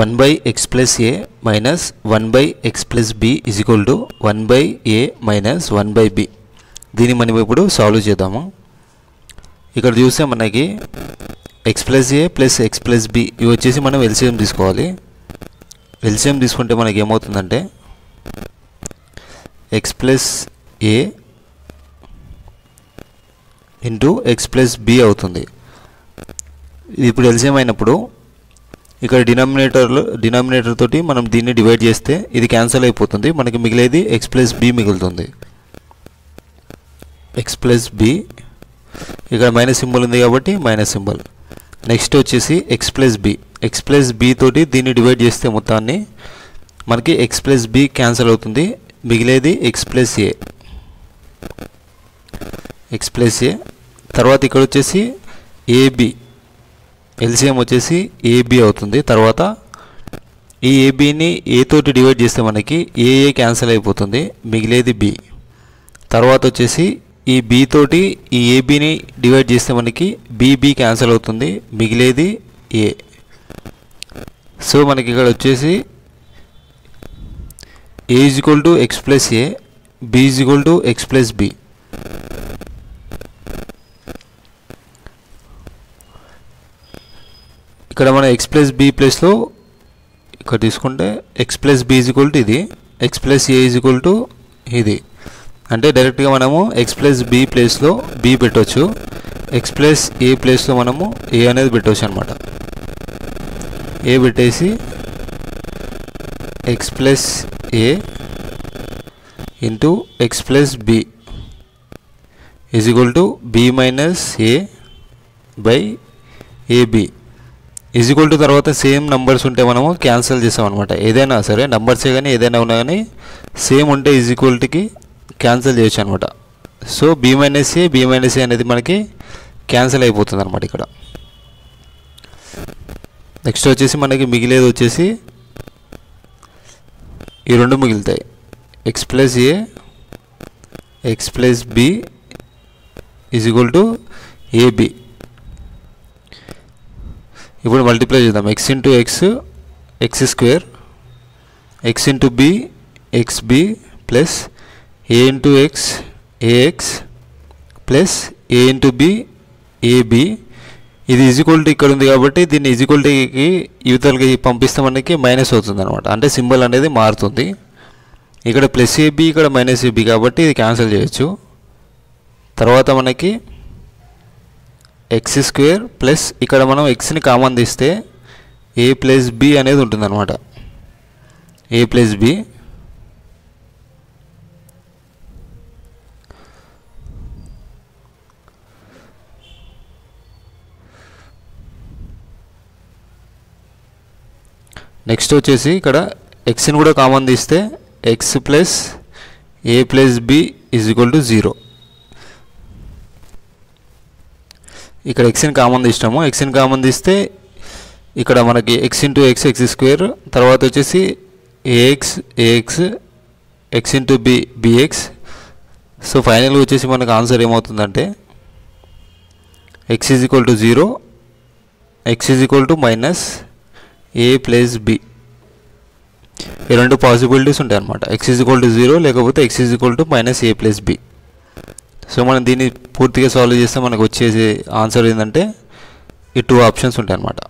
One by x plus a minus one by x plus b is equal to one by a minus one by b. దీన్ని మనం ఇప్పుడు solve చేద్దాము. ఇక్కడ చూస్తే మనకి x plus a plus x plus b ఇవి వచ్చేసి మనం ఎల్సిఎం తీసుకోవాలి. ఎల్సిఎం తీసుకుంటే మనకి ఏమవుతుందంటే x plus a into x plus b అవుతుంది. ఇది ఇప్పుడు ఎల్సిఎం అయినప్పుడు ఇక్కడ డినామినేటర్లో డినామినేటర్ తోటి మనం దీన్ని డివైడ్ చేస్తే ఇది క్యాన్సిల్ అయిపోతుంది. మనకి మిగిలేది ఎక్స్ ప్లస్ బి మిగులుతుంది. ఎక్స్ ప్లస్ బి ఇక్కడ మైనస్ సింబల్ ఉంది కాబట్టి మైనస్ సింబల్. నెక్స్ట్ వచ్చేసి x plus b x plus b తోటి దీన్ని డివైడ్ చేస్తే మొత్తాన్ని మనకి ఎక్స్ ప్లస్ బి క్యాన్సిల్ అవుతుంది. మిగిలేది x plus a x plus a తర్వాత ఇక్కడ వచ్చేసి ఏబి ఎల్సిఎం వచ్చేసి ఏబి అవుతుంది. తర్వాత ఈ ఏబిని ఏ తోటి డివైడ్ చేస్తే మనకి ఏఏ క్యాన్సిల్ అయిపోతుంది. మిగిలేది బి తర్వాత వచ్చేసి ఈ బి తోటి ఈ ఏబిని డివైడ్ చేస్తే మనకి బీబీ క్యాన్సిల్ అవుతుంది. మిగిలేది ఏ సో మనకి ఇక్కడ వచ్చేసి a is equal to x plus a b is equal to x plus b ఇక్కడ మనం ఎక్స్ ప్లస్ బి ప్లస్లో ఇక్కడ తీసుకుంటే x plus b is equal to ఇది x plus a is equal to ఇది. అంటే డైరెక్ట్గా మనము ఎక్స్ ప్లస్ బి ప్లేస్లో బి పెట్టవచ్చు ఎక్స్ ప్లస్ ఏ ప్లేస్లో మనము ఏ అనేది పెట్టవచ్చు అనమాట ఏ పెట్టేసి x plus a into x plus b is equal to b minus a by ab is equal to తర్వాత సేమ్ నంబర్స్ ఉంటే మనము క్యాన్సిల్ చేసాం అనమాట ఏదైనా సరే నంబర్సే కానీ ఏదైనా ఉన్నా కానీ సేమ్ ఉంటే ఈజ్ ఈక్వల్టీకి క్యాన్సిల్ చేయొచ్చు అనమాట so b minus a b minus a అనేది మనకి క్యాన్సిల్ అయిపోతుంది అనమాట ఇక్కడ. నెక్స్ట్ వచ్చేసి మనకి మిగిలేది వచ్చేసి ఈ రెండు మిగులుతాయి. X plus a x plus b is equal to ab ఇప్పుడు మల్టిప్లై చేద్దాం. X into x x square x into b x b plus a into x ax plus a into b ab ఇది ఈజ్వల్టీ ఇక్కడ ఉంది కాబట్టి దీన్ని ఈజ్వల్టీకి యువతలకి పంపిస్తే మనకి మైనస్ అవుతుంది అనమాట అంటే సింబల్ అనేది మారుతుంది. ఇక్కడ ప్లస్ ఏబి ఇక్కడ మైనస్ ఏబి కాబట్టి ఇది క్యాన్సిల్ చేయొచ్చు. తర్వాత మనకి ఎక్స్ స్క్వేర్ ప్లస్ ఇక్కడ మనం ఎక్స్ని కామన్ తీస్తే ఏ ప్లస్ బి అనేది ఉంటుందన్నమాట. ఏ ప్లస్ బి నెక్స్ట్ వచ్చేసి ఇక్కడ ఎక్స్ని కూడా కామన్ తీస్తే x plus a plus b is equal to zero. ఇక్కడ ఎక్స్ని కామన్ తీసినాము. ఎక్స్ని కామన్ తీస్తే ఇక్కడ మనకి x into x x square. తర్వాత వచ్చేసి ax ax x into b bx so ఫైనల్గా వచ్చేసి మనకు ఆన్సర్ ఏమవుతుందంటే x is equal to zero x is equal to minus a plus b ఈ రెండు పాసిబిలిటీస్ ఉంటాయి అనమాట x is equal to zero లేకపోతే x is equal to minus a plus b so మనం దీన్ని పూర్తిగా సాల్వ్ చేస్తే మనకు వచ్చేసి ఆన్సర్ ఏంటంటే ఈ టూ ఆప్షన్స్ ఉంటాయి అన్నమాట